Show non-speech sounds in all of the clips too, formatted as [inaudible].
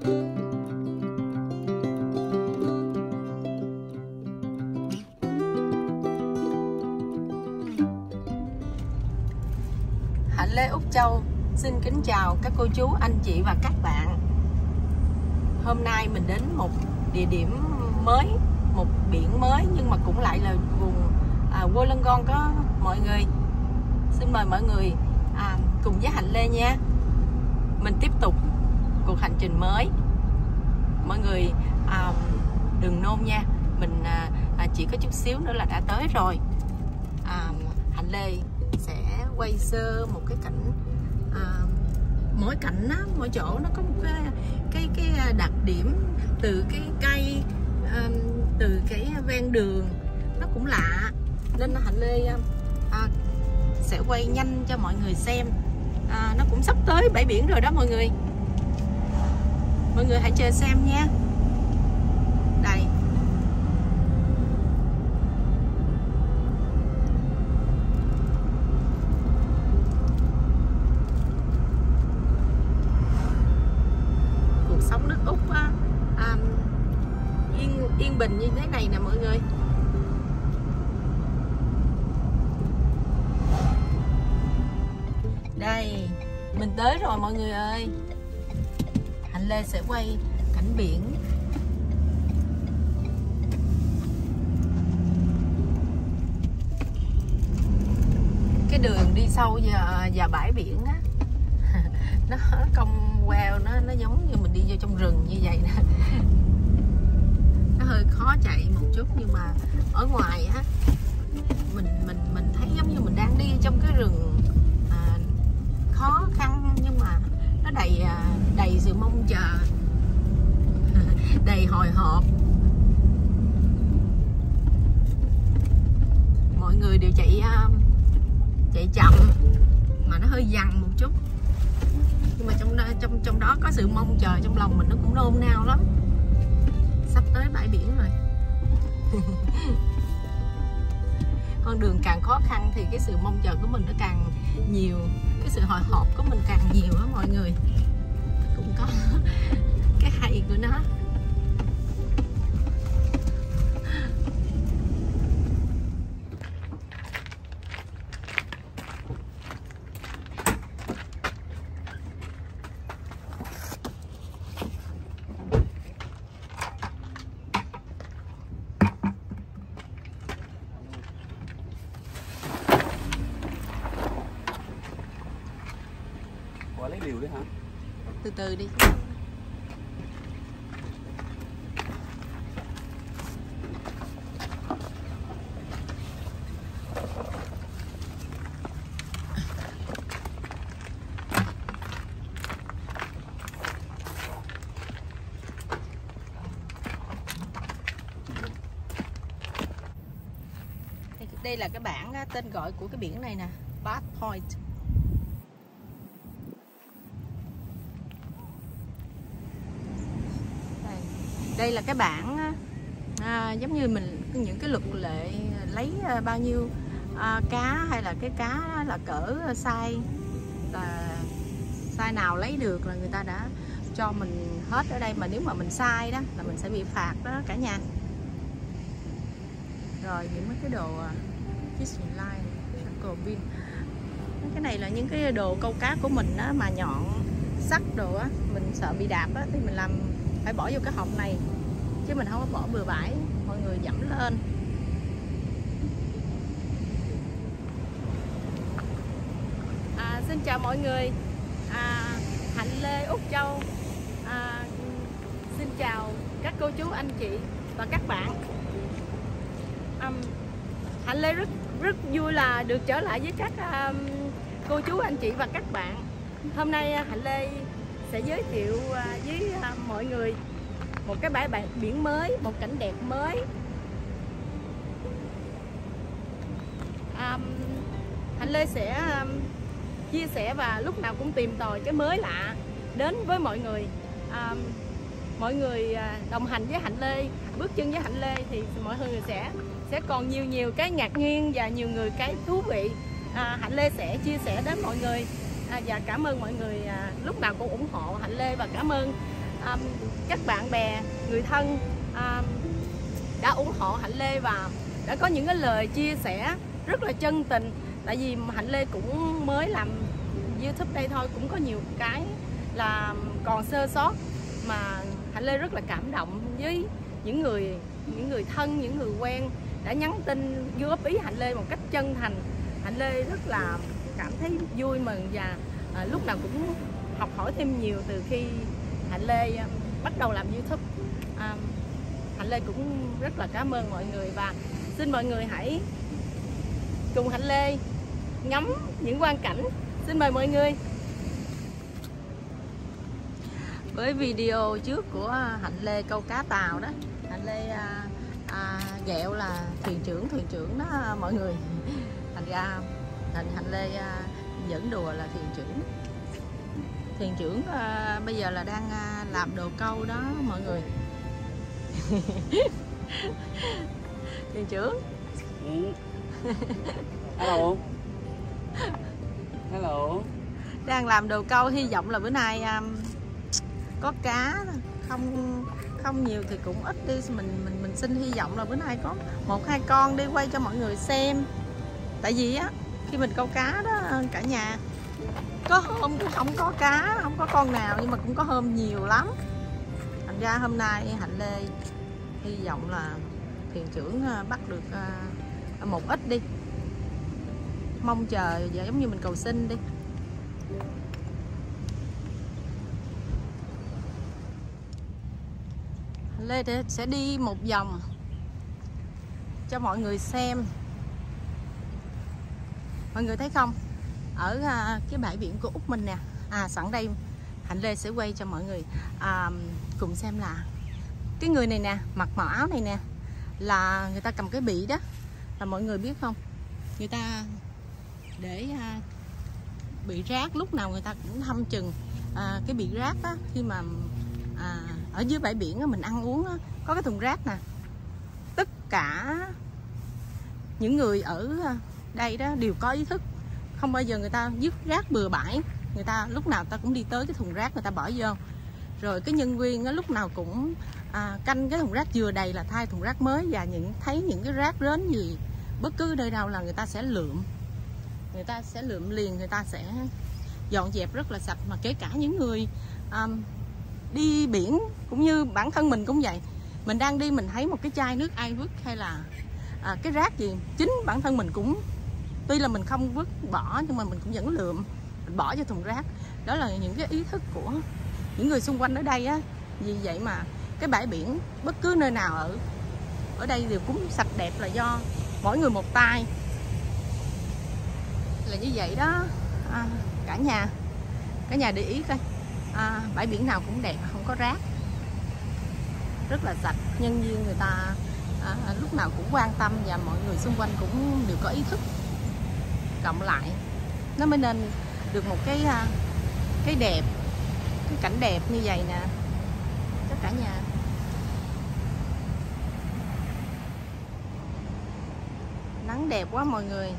Hạnh Lê Úc Châu xin kính chào các cô chú, anh chị và các bạn. Hôm nay mình đến một địa điểm mới, một biển mới nhưng mà cũng lại là vùng à, Wollongong có mọi người. Xin mời mọi người à, cùng với Hạnh Lê nha. Mình tiếp tục cuộc hành trình mới. Mọi người à, đừng nôn nha. Mình à, à, chỉ có chút xíu nữa là đã tới rồi. À, Hạnh Lê sẽ quay sơ một cái cảnh à, mỗi cảnh á, mỗi chỗ nó có một cái cái cái đặc điểm từ cái cây à, từ cái ven đường nó cũng lạ nên hạnh lê à, à, sẽ quay nhanh cho mọi người xem à, nó cũng sắp tới bãi biển rồi đó mọi người mọi người hãy chờ xem nhé. Sẽ quay cảnh biển. Cái đường đi sâu vào, vào bãi biển á [laughs] nó cong queo nó nó giống như mình đi vô trong rừng như vậy nè. Nó hơi khó chạy một chút nhưng mà ở ngoài á mình mình mình thấy giống như mình đang đi trong cái rừng à, khó khăn nhưng mà nó đầy à, đầy sự mong chờ. [laughs] Đầy hồi hộp. Mọi người đều chạy à, chạy chậm mà nó hơi dằn một chút. Nhưng mà trong đó, trong trong đó có sự mong chờ trong lòng mình nó cũng nôn nao lắm. Sắp tới bãi biển rồi. [laughs] Con đường càng khó khăn thì cái sự mong chờ của mình nó càng nhiều cái sự hồi hộp của mình càng nhiều á mọi người cũng có [laughs] cái hay của nó. Từ đi. Đây là cái bảng tên gọi của cái biển này nè. Bath Point đây, đây là cái bảng à, à, giống như mình những cái luật lệ lấy à, bao nhiêu à, cá hay là cái cá là cỡ size là size nào lấy được là người ta đã cho mình hết ở đây. Mà nếu mà mình sai đó là mình sẽ bị phạt đó cả nhà. Rồi những mấy cái đồ à, chiếc fishing line circle cái này là những cái đồ câu cá của mình á mà nhọn sắt đồ á mình sợ bị đạp á thì mình làm phải bỏ vô cái hộp này chứ mình không có bỏ bừa bãi. Mọi người dẫm lên. À, xin chào mọi người. À, hạnh lê úc châu. À, xin chào các cô chú anh chị và các bạn. Um, hạnh lê rất rất vui là được trở lại với các um, cô chú anh chị và các bạn. Hôm nay à, hạnh lê sẽ giới thiệu à, với à, mọi người một cái bãi bãi biển mới một cảnh đẹp mới. Um, hạnh lê sẽ um, chia sẻ và lúc nào cũng tìm tòi cái mới lạ đến với mọi người. Um, mọi người à, đồng hành với hạnh lê bước chân với hạnh lê thì mọi người sẽ sẽ còn nhiều nhiều cái ngạc nhiên và nhiều người cái thú vị. À, hạnh lê sẽ chia sẻ đến mọi người. À, và cảm ơn mọi người à, lúc nào cũng ủng hộ hạnh lê và cảm ơn um, các bạn bè người thân um, đã ủng hộ hạnh lê và đã có những cái lời chia sẻ rất là chân tình. Tại vì hạnh lê cũng mới làm youtube đây thôi cũng có nhiều cái là còn sơ sót mà hạnh lê rất là cảm động với những người những người thân những người quen đã nhắn tin góp ý hạnh lê một cách chân thành. Hạnh lê rất là cảm thấy vui mừng và à, lúc nào cũng học hỏi thêm nhiều từ khi hạnh lê um, bắt đầu làm youtube. À, hạnh lê cũng rất là cảm ơn mọi người và xin mọi người hãy cùng hạnh lê ngắm những quang cảnh. Xin mời mọi người. Với video trước của hạnh lê câu cá tàu đó hạnh lê à, à, dẹo là thuyền trưởng thuyền trưởng đó à, mọi người. Thành ra thành hạnh lê à, dẫn đùa là thuyền trưởng thuyền trưởng à, bây giờ là đang à, làm đồ câu đó mọi người. [laughs] Thuyền trưởng. Ừ. hello. Hello. Đang làm đồ câu hy vọng là bữa nay um, có cá. Không không nhiều thì cũng ít đi. Mình mình mình xin hy vọng là bữa nay có một hai con đi quay cho mọi người xem. Tại vì á khi mình câu cá đó cả nhà có hôm cũng không có cá, không có con nào, nhưng mà cũng có hôm nhiều lắm. Thành ra hôm nay hạnh lê hy vọng là thuyền trưởng ờ, bắt được ờ, một ít đi. Mong chờ giống như mình cầu xin đi. Lê sẽ đi một vòng cho mọi người xem. Mọi người thấy không? Ở à, cái bãi biển của úc mình nè. À sẵn đây hạnh lê sẽ quay cho mọi người. À, cùng xem là cái người này nè mặc màu áo này nè là người ta cầm cái bị đó. Là mọi người biết không? Người ta để à, bị rác lúc nào người ta cũng thăm chừng à, cái bị rác á, khi mà à, ở dưới bãi biển đó, mình ăn uống đó, có cái thùng rác nè. Tất cả những người ở à, đây đó đều có ý thức không bao giờ người ta dứt rác bừa bãi. Người ta lúc nào ta cũng đi tới cái thùng rác người ta bỏ vô. Rồi cái nhân viên á, lúc nào cũng à, canh cái thùng rác vừa đầy là thay thùng rác mới và những thấy những cái rác rến gì bất cứ nơi nào là người ta sẽ lượm. Người ta sẽ lượm liền người ta sẽ dọn dẹp rất là sạch. Mà kể cả những người um, đi biển cũng như bản thân mình cũng vậy. Mình đang đi mình thấy một cái chai nước ai vứt hay là à, cái rác gì chính bản thân mình cũng tuy là mình không vứt bỏ nhưng mà mình cũng vẫn lượm. Mình bỏ cho thùng rác. Đó là những cái ý thức của những người xung quanh ở đây á. Vì vậy mà cái bãi biển bất cứ nơi nào ở ở đây đều cũng sạch đẹp là do mỗi người một tay. Là như vậy đó. À, cả nhà. Cả nhà để ý coi. À, bãi biển nào cũng đẹp không có rác. Rất là sạch. Nhân viên người ta à, lúc nào cũng quan tâm và mọi người xung quanh cũng đều có ý thức cộng lại. Nó mới nên được một cái à, cái đẹp cái cảnh đẹp như vậy nè. Cho cả nhà. Nắng đẹp quá mọi người.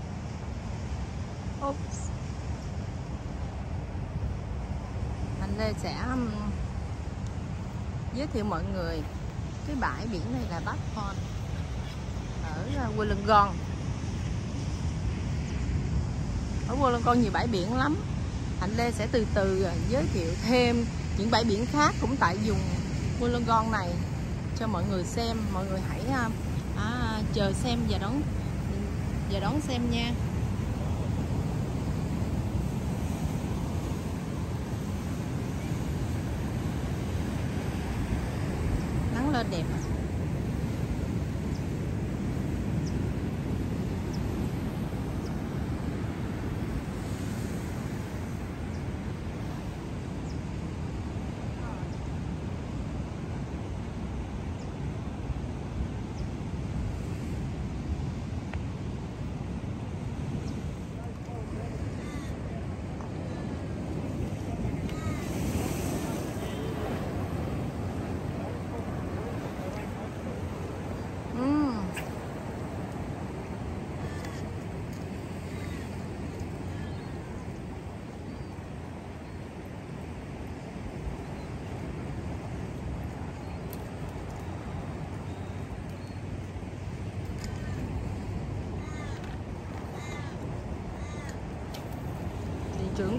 Oops. anh Lê sẽ giới thiệu mọi người cái bãi biển này là Bắc Pond ở uh, Wollongong ở Wollongong nhiều bãi biển lắm. Hạnh Lê sẽ từ từ giới thiệu thêm những bãi biển khác cũng tại vùng Wollongong này cho mọi người xem. Mọi người hãy à, à chờ xem và đón và đón xem nha.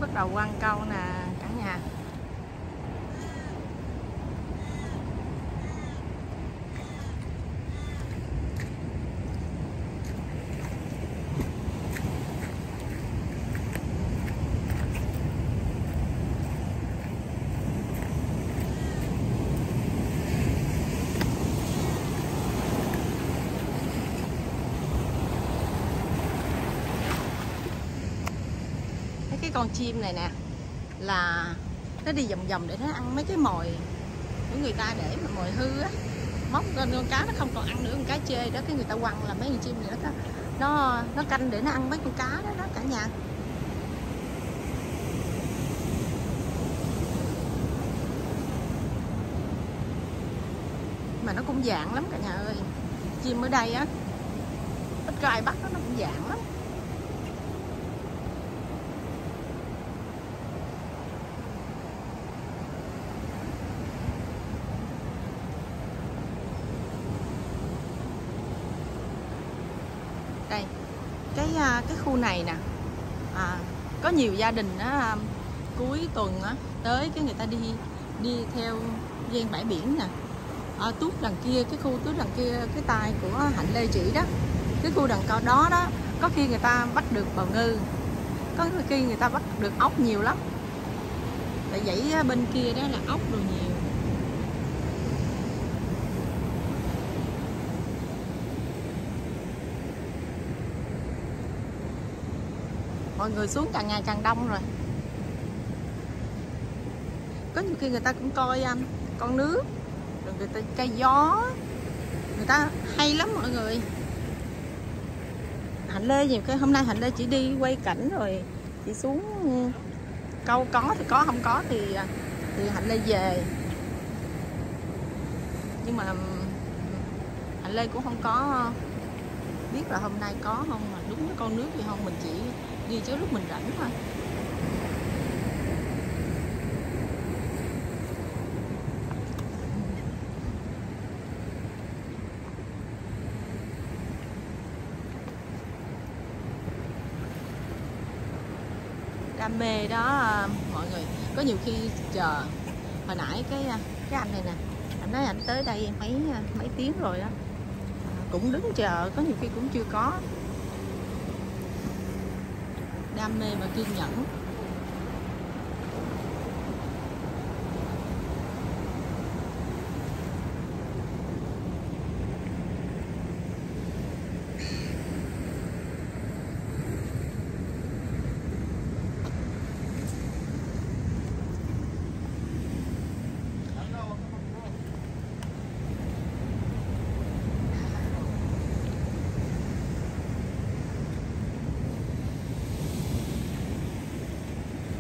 Bắt đầu quăng câu nè cả nhà mấy cái con chim này nè, là nó đi vòng vòng để nó ăn mấy cái mồi của người ta để mà mồi hư á. Móc lên con cá nó không còn ăn nữa, con cá chê đó, cái người ta quăng là mấy con chim này nó nó nó canh để nó ăn mấy con cá đó đó cả nhà. Mà nó cũng dạng lắm cả nhà ơi. Chim ở đây á, ít có ai bắt nó nó cũng dạng lắm đây cái à, cái khu này nè à, có nhiều gia đình á, cuối tuần á, tới cái người ta đi đi theo ven bãi biển nè. Ở tuốt đằng kia, cái khu tuốt đằng kia, cái tay của hạnh lê chỉ đó. Cái khu đằng cao đó đó, có khi người ta bắt được bào ngư. Có khi người ta bắt được ốc nhiều lắm. Tại vậy bên kia đó là ốc rồi nhiều mọi người xuống càng ngày càng đông rồi. Có nhiều khi người ta cũng coi anh con nước rồi người ta cây gió. Người ta hay lắm mọi người. Hạnh lê nhiều cái hôm nay hạnh lê chỉ đi quay cảnh rồi chỉ xuống ừ, câu có thì có, không có thì à, thì hạnh lê về. Nhưng mà ừ, hạnh lê cũng không có, biết là hôm nay có không, mà đúng cái con nước gì không, mình chỉ đi chứ lúc mình rảnh thôi. Đam mê đó, mọi người. Có nhiều khi chờ. Hồi nãy cái cái anh này nè, anh nói anh tới đây mấy mấy tiếng rồi đó. À, cũng đứng chờ, có nhiều khi cũng chưa có đam mê và kiên nhẫn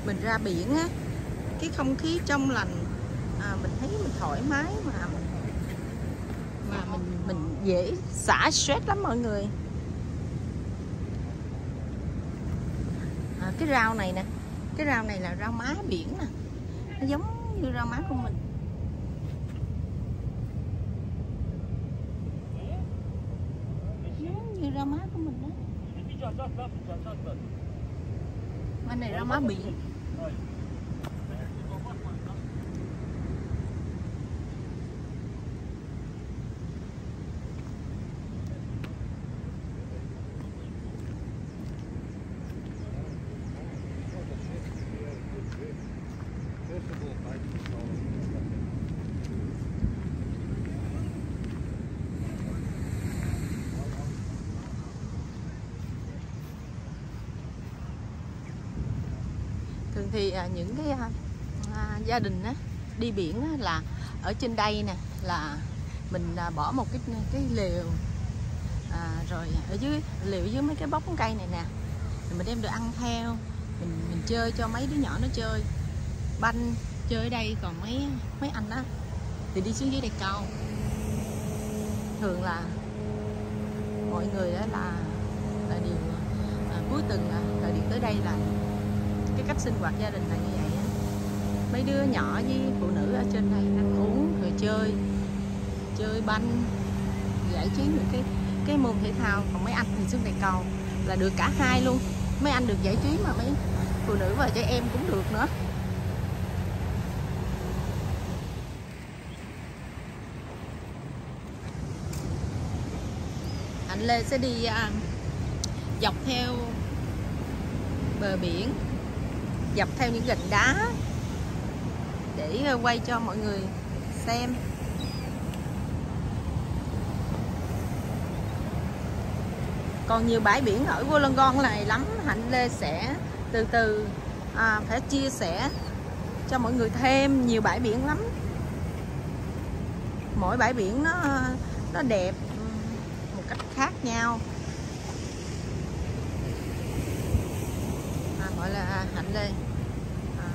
mình ra biển á cái không khí trong lành à, mình thấy mình thoải mái mà mà mình mình dễ xả stress lắm mọi người. À, cái rau này nè cái rau này là rau má biển nè nó giống như rau má của mình. Giống như rau má của mình đó. Mà này rau má biển thường thì à, những cái à, à, gia đình á, đi biển á, là ở trên đây nè là mình à, bỏ một cái cái lều à, rồi ở dưới lều dưới mấy cái bóng cây này nè. Thì mình đem đồ ăn theo mình mình chơi cho mấy đứa nhỏ nó chơi. Banh chơi ở đây còn mấy mấy anh á thì đi xuống dưới đây câu. Thường là mọi người đó là là điều à, cuối tuần à, là điều tới đây là cái cách sinh hoạt gia đình là như vậy á. Mấy đứa nhỏ với phụ nữ ở trên đây ăn uống, rồi chơi chơi banh, giải trí những cái cái môn thể thao. Còn mấy anh thì xuống này cầu là được cả hai luôn. Mấy anh được giải trí mà mấy phụ nữ và trẻ em cũng được nữa. Anh Lê sẽ đi à, dọc theo bờ biển dọc theo những gành đá để ờ, quay cho mọi người xem. Còn nhiều bãi biển ở Wollongong này lắm Hạnh Lê sẽ từ từ à, phải chia sẻ cho mọi người thêm nhiều bãi biển lắm. Mỗi bãi biển nó ờ, nó đẹp một cách khác nhau à, gọi là hạnh lê. À.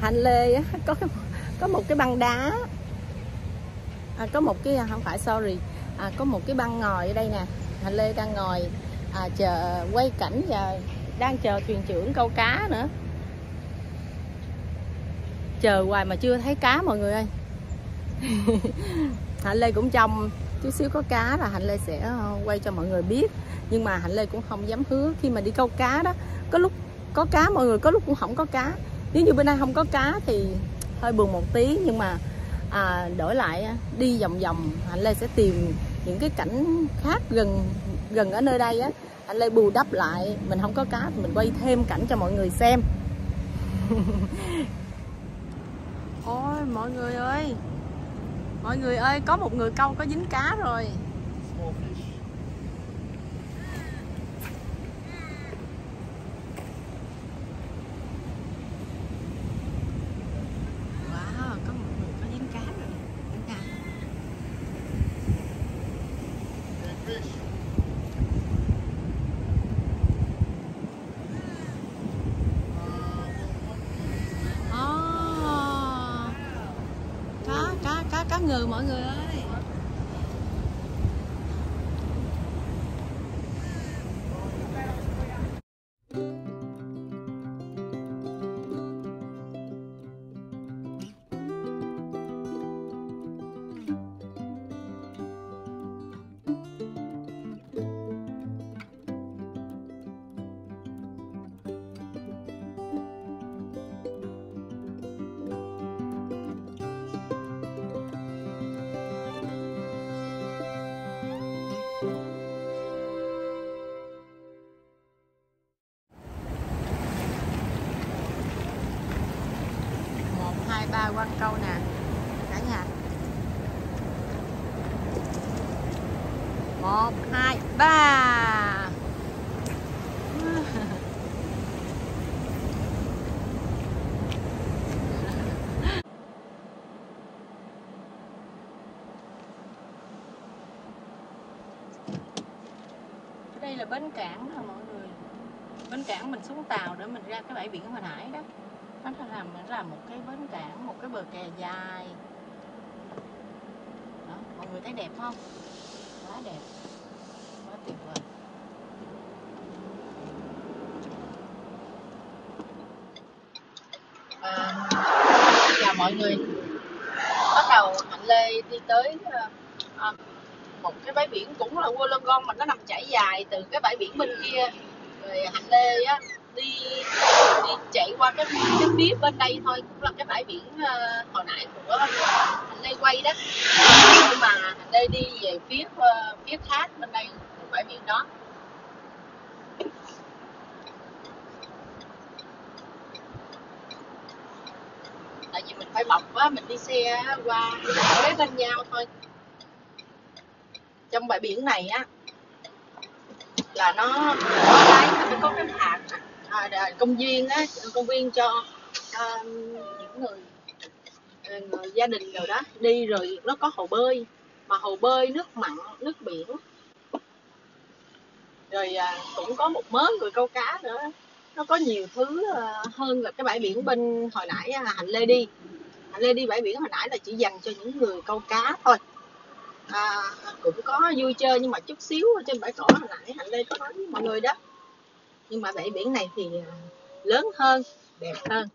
hạnh lê á, có có một cái băng đá. À, có một cái à, không phải sorry. À, có một cái băng ngồi ở đây nè. Hạnh lê đang ngồi à, chờ quay cảnh và đang chờ thuyền trưởng câu cá nữa. Chờ hoài mà chưa thấy cá mọi người ơi. [laughs] Hạnh lê cũng trong chút xíu có cá là hạnh lê sẽ ờ, quay cho mọi người biết. Nhưng mà hạnh lê cũng không dám hứa khi mà đi câu cá đó. Có lúc có cá mọi người có lúc cũng không có cá. Nếu như bên đây không có cá thì hơi buồn một tí. Nhưng mà à, đổi lại đi vòng vòng hạnh lê sẽ tìm những cái cảnh khác gần gần ở nơi đây á. Anh lê bù đắp lại mình không có cá thì mình quay thêm cảnh cho mọi người xem. [laughs] Ôi mọi người ơi mọi người ơi có một người câu có dính cá rồi. Quanh câu nè. Cả nhà. Một, hai, ba. Đây là bến cảng nè mọi người? Bến cảng mình xuống tàu để mình ra cái bãi biển hồi nãy đó nó đã nó là một cái bến cảng một cái bờ kè dài. Đó, mọi người thấy đẹp không? Quá đẹp. Quá tuyệt vời. À, chào mọi người. Bắt đầu hạnh lê đi tới à, một cái bãi biển cũng là Wollongong mà nó nằm chảy dài từ cái bãi biển bên kia. Rồi hạnh lê á đi đi chạy qua cái cái phía bên đây thôi cũng là cái bãi biển uh, hồi nãy của anh lê quay đó. Nhưng mà anh lê đi về phía uh, phía khác bên đây bãi biển đó. Tại vì mình phải bọc quá mình đi xe qua kế bên nhau thôi. Trong bãi biển này á là nó có cái nó có cái hạt à, công viên á công viên cho à, những người, à, người gia đình rồi đó đi rồi nó có hồ bơi mà hồ bơi nước mặn nước biển. Rồi à, cũng có một mớ người câu cá nữa. Nó có nhiều thứ ờ, hơn là cái bãi biển bên hồi nãy à, hạnh lê đi. Hạnh lê đi bãi biển hồi nãy là chỉ dành cho những người câu cá thôi. À, cũng có vui chơi nhưng mà chút xíu ở trên bãi cỏ hồi nãy hạnh lê có nói với mọi người đó nhưng mà bãi biển này thì ờ, lớn hơn đẹp hơn.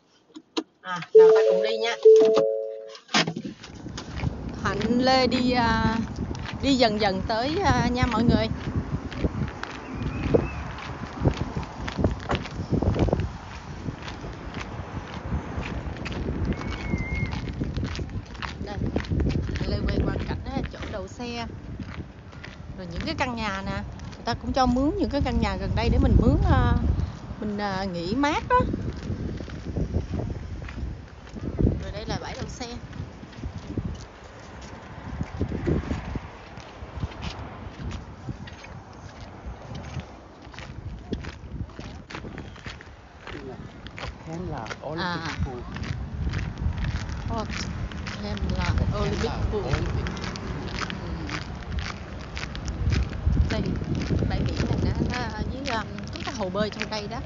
À nào ta cùng đi nha. Hạnh lê đi à, đi dần dần tới à, nha mọi người đậu xe rồi những cái căn nhà nè người ta cũng cho mướn những cái căn nhà gần đây để mình mướn à, mình à, nghỉ mát đó rồi đây là bãi đậu xe là Olympic À. pool. Em là Olympic pool Olympic. đây bãi biển này nó, nó với um, cái hồ bơi trong đây đó.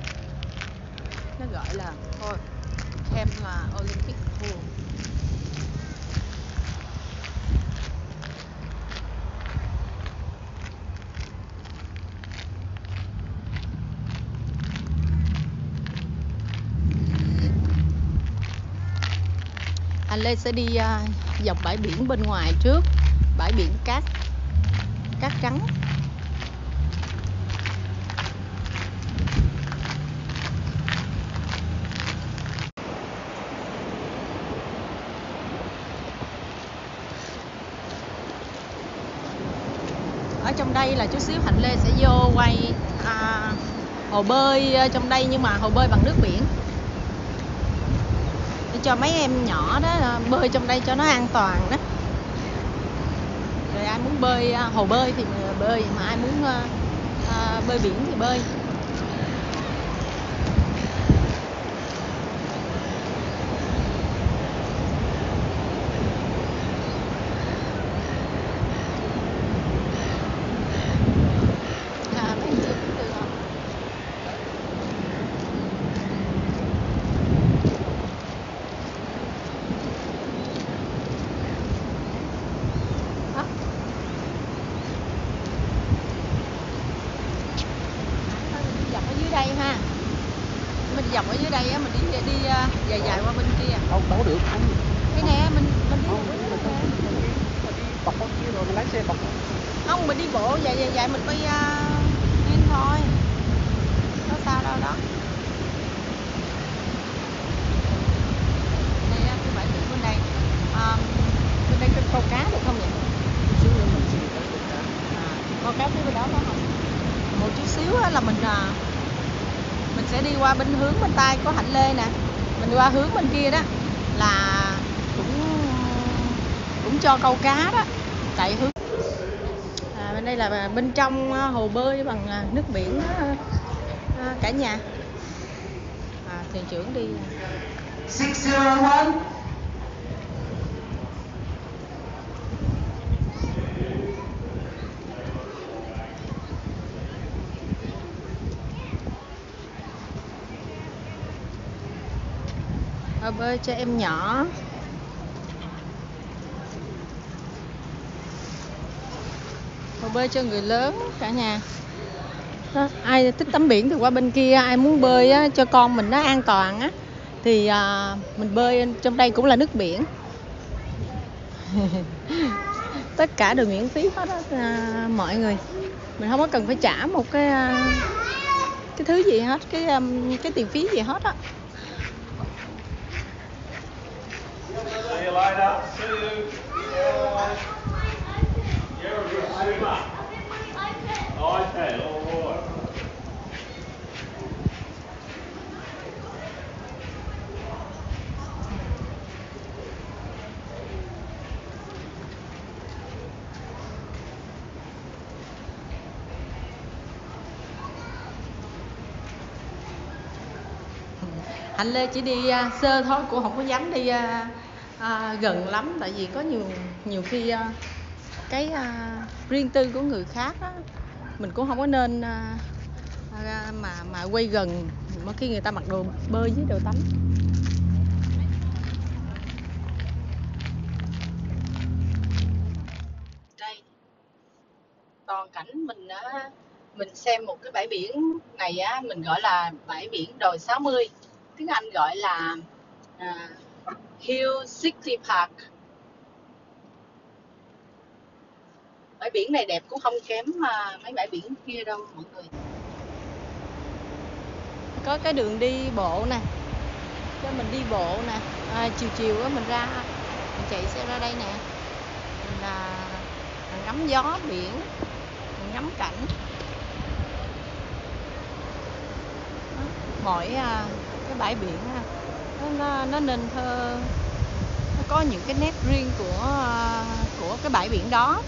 Nó gọi là thôi thêm là Olympic pool. Anh Lê sẽ đi à, dọc bãi biển bên ngoài trước, bãi biển cát cát trắng ở trong đây là chút xíu Hạnh Lê sẽ vô quay à, hồ bơi ờ, trong đây nhưng mà hồ bơi bằng nước biển. Để cho mấy em nhỏ đó ờ, bơi trong đây cho nó an toàn đó. Rồi ai muốn bơi ờ, hồ bơi thì bơi mà ai muốn à, bơi biển thì bơi à, mấy anh chị cũng được không? Hả? Thôi mình đi dọc ở dưới đây ha mình dọc ở dưới đây á mình đi đi à, dài dài qua bên kia Không đâu được anh. cái nè mình mình đi Không, bộ mình dưới không đây nè. mình đi mình đi bọc qua kia rồi mình lái xe bọc. không mình đi bộ dài dài dài mình đi uh, in thôi có sao đâu đó đây á, cái bãi biển bên đây à, bên đây có câu cá được không vậy Xíu nữa mình sẽ tới được cả. à, câu cá phía bên đó có không một chút xíu á, là mình à, mình sẽ đi qua bên hướng bên tay có hạnh lê nè. Mình qua hướng bên kia đó là cũng cũng cho câu cá đó tại hướng. À, bên đây là bên trong à, hồ bơi bằng à, nước biển đó, à, cả nhà. À, thuyền trưởng đi. 601 one. Bơi cho em nhỏ. Hồ bơi cho người lớn cả nhà. Đó, ai thích tắm biển thì qua bên kia ai muốn bơi á, cho con mình nó an toàn á. Thì à, mình bơi trong đây cũng là nước biển. [laughs] Tất cả đều miễn phí hết á à, mọi người. Mình không có cần phải trả một cái à, cái thứ gì hết cái um, cái tiền phí gì hết á. See you later. See you. Bye. You're a good swimmer. Okay, all right. Hạnh Lê chỉ đi uh, sơ thôi cô không có dám đi uh, à, gần lắm tại vì có nhiều nhiều khi à, cái à, riêng tư của người khác á mình cũng không có nên à, à, mà mà quay gần. Mà khi người ta mặc đồ bơi với đồ tắm. Đây. Toàn cảnh mình á mình xem một cái bãi biển này á mình gọi là bãi biển đồi 60 tiếng Anh gọi là à, Hill City Park. Bãi biển này đẹp cũng không kém mà mấy bãi biển kia đâu mọi người. Có cái đường đi bộ nè. Cho mình đi bộ nè. À, chiều chiều á mình ra mình chạy xe ra đây nè. Mình à, mình ngắm gió biển ngắm cảnh. Mọi mỗi à, cái bãi biển nó, nó, nên thơ nó có những cái nét riêng của à, của cái bãi biển đó.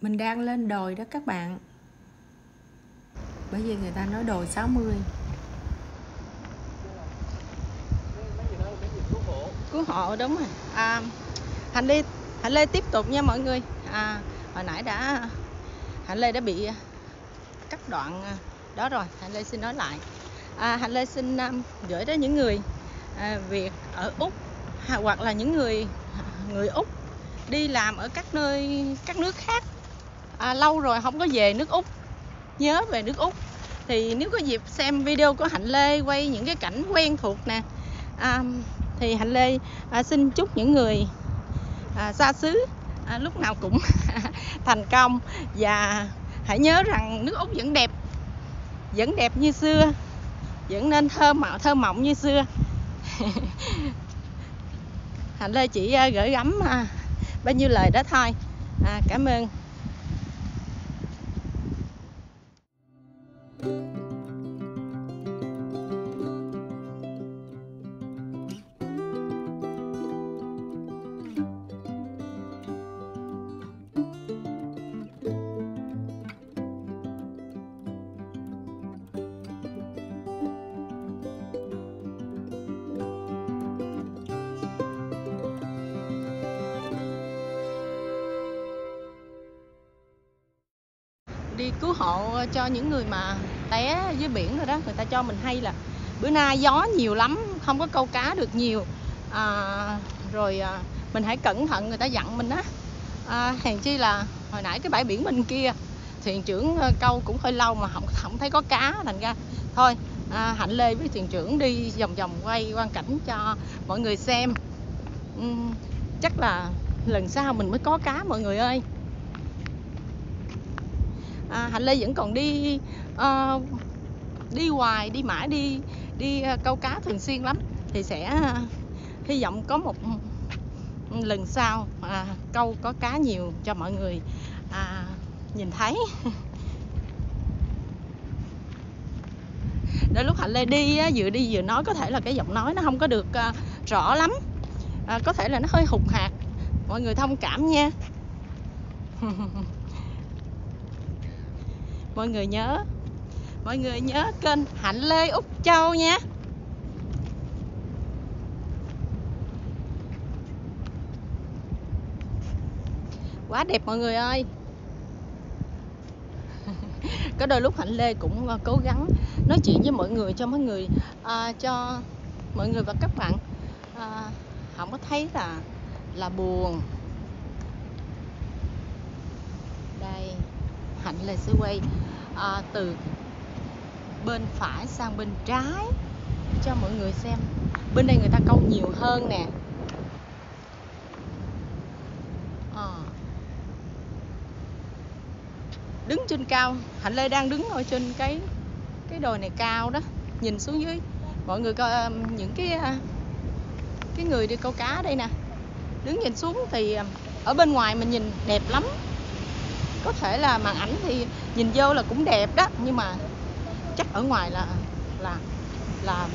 Mình đang lên đồi đó các bạn. Bởi vì người ta nói đồi 60 mấy gì đó mấy gì cứu hộ đúng rồi. À, hành lê hành lê tiếp tục nha mọi người. À, hồi nãy đã hạnh lê đã bị à, cắt đoạn à, đó rồi hạnh lê xin nói lại. À, hạnh lê xin um, gửi đến những người à, việt ở úc hoặc là những người người úc đi làm ở các nơi các nước khác. À, lâu rồi không có về nước úc. Nhớ về nước úc. Thì nếu có dịp xem video của hạnh lê quay những cái cảnh quen thuộc nè à, thì hạnh lê à, xin chúc những người à, xa xứ à, lúc nào cũng [laughs] thành công. Và hãy nhớ rằng nước úc vẫn đẹp vẫn đẹp như xưa vẫn nên thơ mộng thơ mộng như xưa. [laughs] Hạnh lê chỉ à, gửi gắm à, bao nhiêu lời đó thôi. À, cảm ơn. Cứu hộ cho những người mà té dưới biển rồi đó. Người ta cho mình hay là bữa nay gió nhiều lắm không có câu cá được nhiều. À, rồi à, mình hãy cẩn thận người ta dặn mình á. À, hèn chi là hồi nãy cái bãi biển bên kia thuyền trưởng à, câu cũng hơi lâu mà không không thấy có cá thành ra thôi à, hạnh lê với thuyền trưởng đi vòng vòng quay quan cảnh cho mọi người xem. Uhm, chắc là lần sau mình mới có cá mọi người ơi à, hạnh lê vẫn còn đi à, đi hoài đi mãi đi đi ờ, câu cá thường xuyên lắm. Thì sẽ ờ, hy vọng có một lần sau à, câu có cá nhiều cho mọi người à, nhìn thấy. [laughs] Đôi lúc hạnh lê đi á, vừa đi vừa nói có thể là cái giọng nói nó không có được à, rõ lắm. À, có thể là nó hơi hụt hạt. Mọi người thông cảm nha. [laughs] mọi người nhớ. Mọi người nhớ kênh hạnh lê úc châu nha. Quá đẹp mọi người ơi. [laughs] Có đôi lúc hạnh lê cũng ờ, cố gắng nói chuyện với mọi người cho mọi người à, cho mọi người và các bạn. À, không có thấy là là buồn. Đây hạnh lê sẽ quay à, từ bên phải sang bên trái. Cho mọi người xem. Bên đây người ta câu nhiều hơn nè. À. đứng trên cao. Hạnh lê đang đứng ở trên cái cái đồi này cao đó. Nhìn xuống dưới. Mọi người coi những cái ờ, cái người đi câu cá đây nè. Đứng nhìn xuống thì ở bên ngoài mình nhìn đẹp lắm có thể là màn ảnh thì nhìn vô là cũng đẹp đó nhưng mà chắc ở ngoài là là là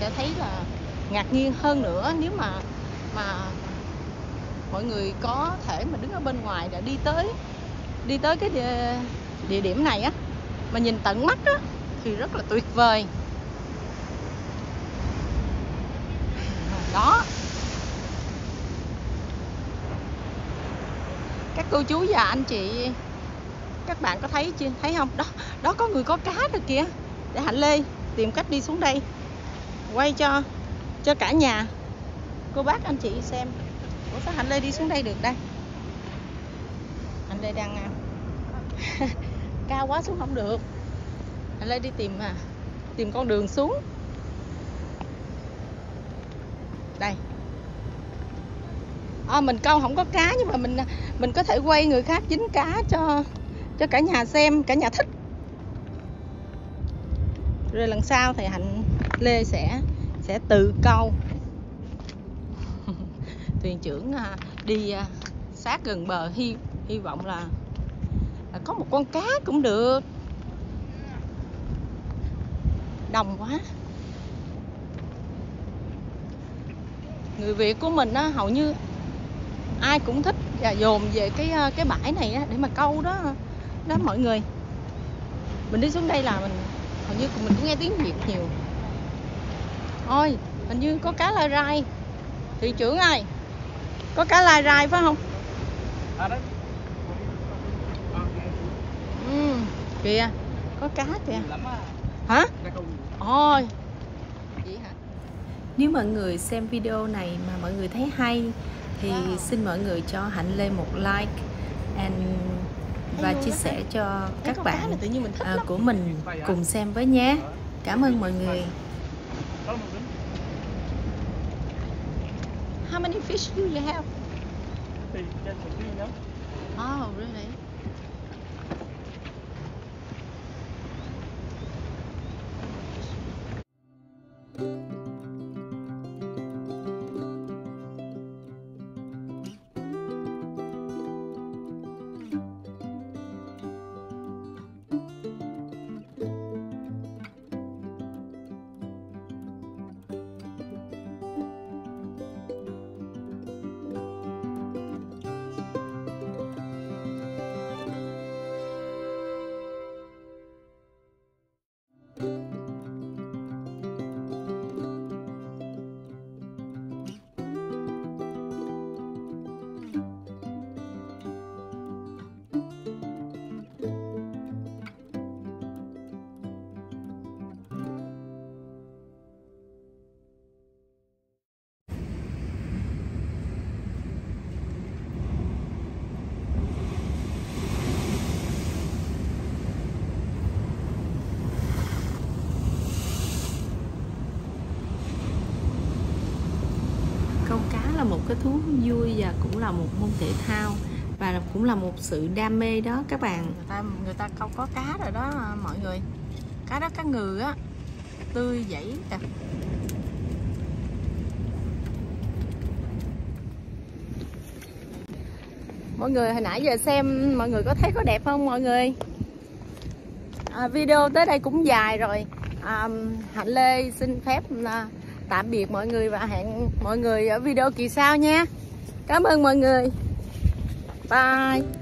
sẽ thấy là ngạc nhiên hơn nữa. Nếu mà mà mọi người có thể mà đứng ở bên ngoài để đi tới đi tới cái địa, địa điểm này á mà nhìn tận mắt á thì rất là tuyệt vời. Đó. Các cô chú và anh chị các bạn có thấy chưa? Thấy không? Đó đó có người có cá rồi kìa. Để hạnh lê tìm cách đi xuống đây quay cho cho cả nhà. Cô bác anh chị xem. Ủa sao hạnh lê đi xuống đây được đây? Hạnh lê đang à, [laughs] cao quá xuống không được. Hạnh lê đi tìm à, tìm con đường xuống đây à, mình câu không có cá nhưng mà mình mình có thể quay người khác dính cá cho cho cả nhà xem cả nhà thích. Rồi lần sau thì hạnh lê sẽ sẽ tự câu. [laughs] Thuyền trưởng à, đi à, sát gần bờ hy hy vọng là, là có một con cá cũng được. Đồng quá. Người Việt của mình á hầu như ai cũng thích và dồn về cái à, cái bãi này á, để mà câu đó đó mọi người. Mình đi xuống đây là mình hầu như mình cũng nghe tiếng Việt nhiều. Ôi hình như có cá lai rai. Thị trưởng ơi có cá lai rai phải không? À ừ kìa có cá kìa. À. hả? Ôi. Vậy hả? Nếu mọi người xem video này mà mọi người thấy hay thì xin mọi người cho hạnh lên một like and và chia sẻ cho các bạn à, của mình cùng xem với nhé cảm ơn mọi người. How many fish do you have? Oh, really? câu cái thú vui và cũng là một môn thể thao và cũng là một sự đam mê đó các bạn. Người ta người ta câu có cá rồi đó mọi người. Cá đó cá ngừ á tươi dãy kìa. Mọi người hồi nãy giờ xem mọi người có thấy có đẹp không mọi người? À, video tới đây cũng dài rồi. À, hạnh lê xin phép à, tạm biệt mọi người và hẹn mọi người ở video kỳ sau nha. Cảm ơn mọi người. Bye.